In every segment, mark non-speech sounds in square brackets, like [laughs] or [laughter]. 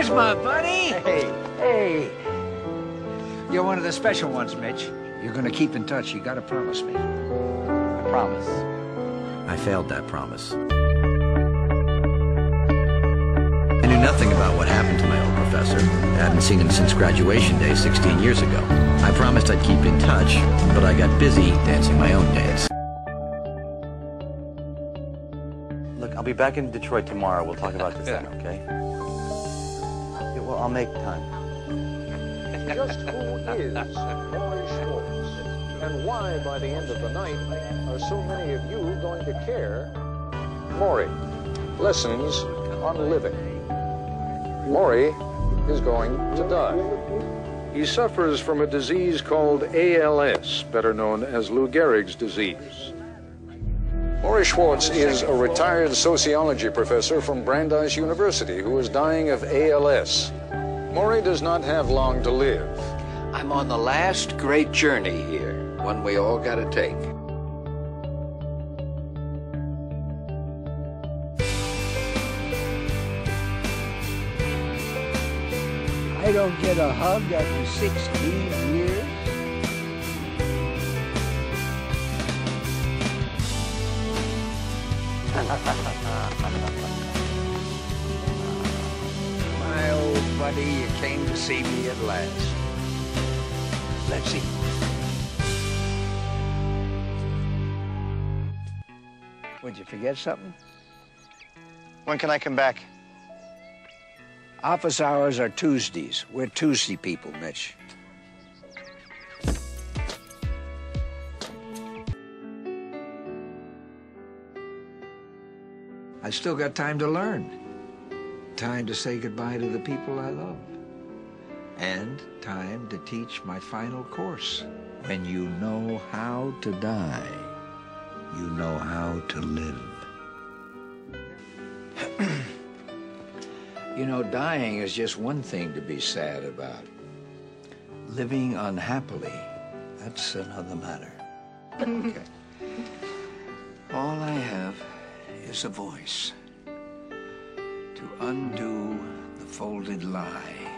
There's my buddy. Hey. Hey. You're one of the special ones, Mitch. You're gonna keep in touch. You gotta promise me. I promise. I failed that promise. I knew nothing about what happened to my old professor. I hadn't seen him since graduation day 16 years ago. I promised I'd keep in touch, but I got busy dancing my own dance. Look, I'll be back in Detroit tomorrow. We'll talk about this then, [laughs] okay? Well, I'll make time. Just who is Morrie Schwartz? And why, by the end of the night, are so many of you going to care? Morrie, lessons on living. Morrie is going to die. He suffers from a disease called ALS, better known as Lou Gehrig's disease. Morrie Schwartz is a retired sociology professor from Brandeis University who is dying of ALS. Morrie does not have long to live. I'm on the last great journey here, one we all gotta take. I don't get a hug after 16 years. Came to see me at last. Let's see. Would you forget something? When can I come back? Office hours are Tuesdays. We're Tuesday people, Mitch. I still got time to learn. Time to say goodbye to the people I love. And time to teach my final course. When you know how to die, you know how to live. [clears throat] You know, dying is just one thing to be sad about. Living unhappily, that's another matter. okay. [laughs] All I have is a voice to undo the folded lie.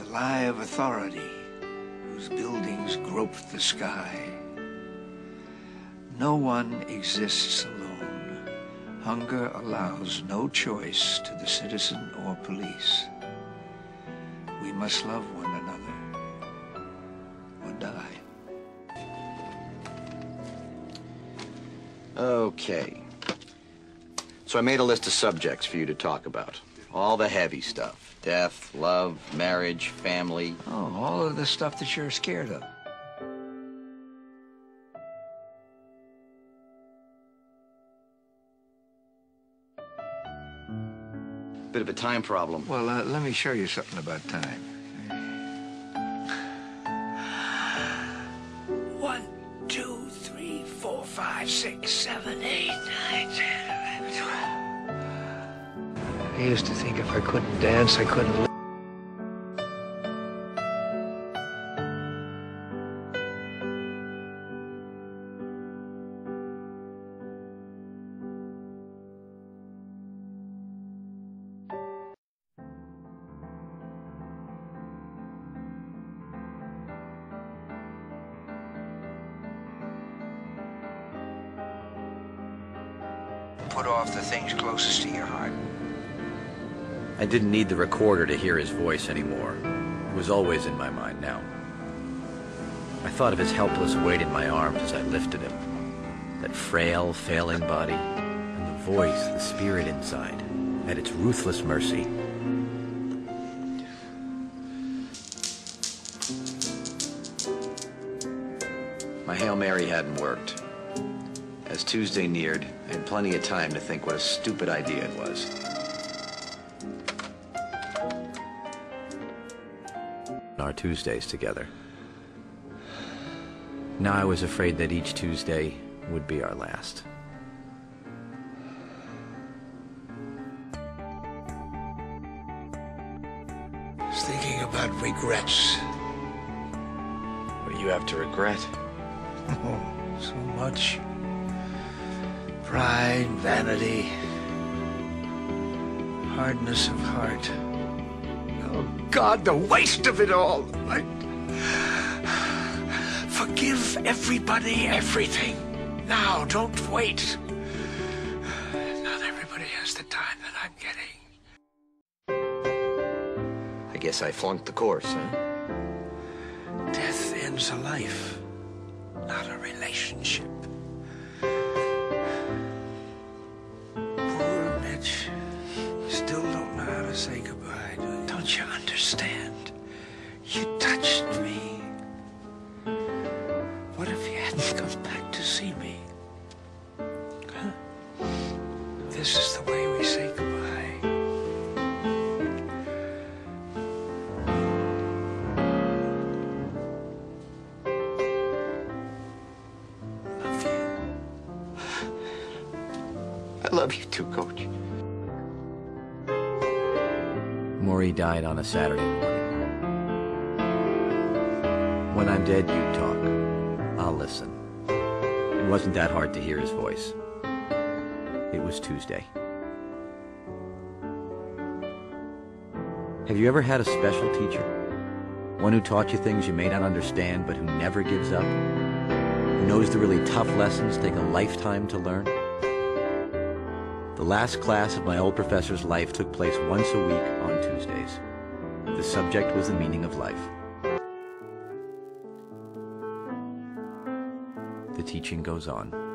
The lie of authority whose buildings grope the sky. No one exists alone. Hunger allows no choice to the citizen or police. We must love one another or die. Okay. So I made a list of subjects for you to talk about. All the heavy stuff. Death, love, marriage, family. Oh, all of the stuff that you're scared of. Bit of a time problem. Well, uh, let me show you something about time. One, two, three, four, five, six, seven, eight, nine, ten, eleven, twelve. I used to think if I couldn't dance, I couldn't live. Put off the things closest to your heart. I didn't need the recorder to hear his voice anymore. It was always in my mind now. I thought of his helpless weight in my arms as I lifted him. That frail, failing body, and the voice, the spirit inside, at its ruthless mercy. My Hail Mary hadn't worked. As Tuesday neared, I had plenty of time to think what a stupid idea it was. Our Tuesdays together. Now I was afraid that each Tuesday would be our last. I was thinking about regrets. What do you have to regret? Oh, so much. Pride, vanity, hardness of heart. God, the waste of it all. I... Forgive everybody everything. Now, don't wait. Not everybody has the time that I'm getting. I guess I flunked the course, huh? Death ends a life, not a relationship. Love you too, Coach. Morrie died on a Saturday morning. When I'm dead, you talk. I'll listen. It wasn't that hard to hear his voice. It was Tuesday. Have you ever had a special teacher? One who taught you things you may not understand, but who never gives up? Who knows the really tough lessons take a lifetime to learn? The last class of my old professor's life took place once a week on Tuesdays. The subject was the meaning of life. The teaching goes on.